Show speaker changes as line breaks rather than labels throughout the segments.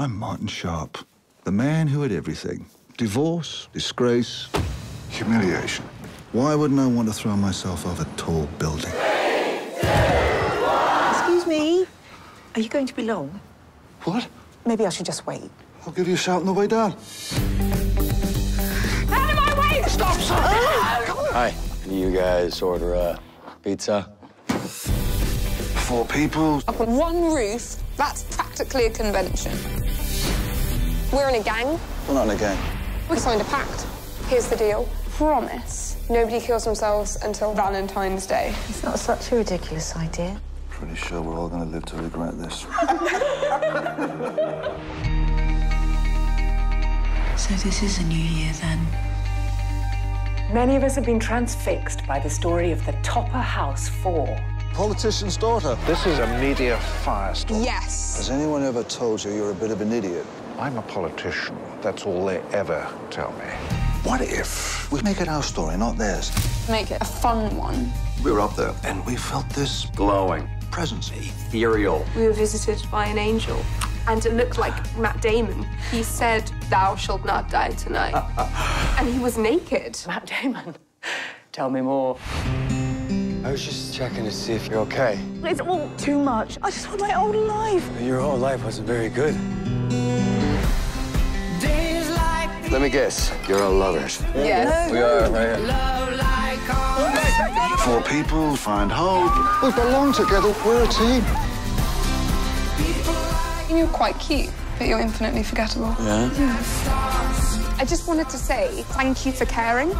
I'm Martin Sharp, the man who had everything. Divorce, disgrace, humiliation. Why wouldn't I want to throw myself off a tall building?
Excuse me. Are you going to be long?
What?
Maybe I should just wait.
I'll give you a shout on the way down.
Out of my way! Stop, sir! Ah!
Hi. Can you guys order a pizza?
Four people.
Up on one roof, that's practically a convention. We're in a gang.
We're not in a gang.
We signed a pact. Here's the deal. Promise. Nobody kills themselves until Valentine's Day.
It's not such a ridiculous idea.
Pretty sure we're all going to live to regret this.
So this is a new year then?
Many of us have been transfixed by the story of the Topper House 4.
Politician's daughter.
This is a media firestorm.
Yes.
Has anyone ever told you you're a bit of an idiot?
I'm a politician. That's all they ever tell me.
What if we make it our story, not theirs?
Make it a fun one.
We were up there and we felt this
Glowing.
presence.
Ethereal.
We were visited by an angel. And it looked like Matt Damon. He said, Thou shalt not die tonight. and he was naked.
Matt Damon. Tell me more.
I was just checking to see if you're okay.
It's all too much. I just want my old life.
Your whole life wasn't very good. Let me guess. You're all lovers.
Yes.
We are, right?
Four people find hope. We belong together. We're a team.
You're quite cute, but you're infinitely forgettable.
Yeah?
I just wanted to say thank you for caring.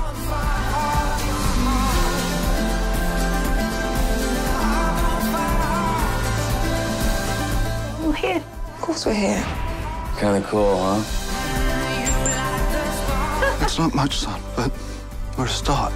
Here.
Of course we're here.
Kind of cool, huh?
It's not much, son, but we're a start.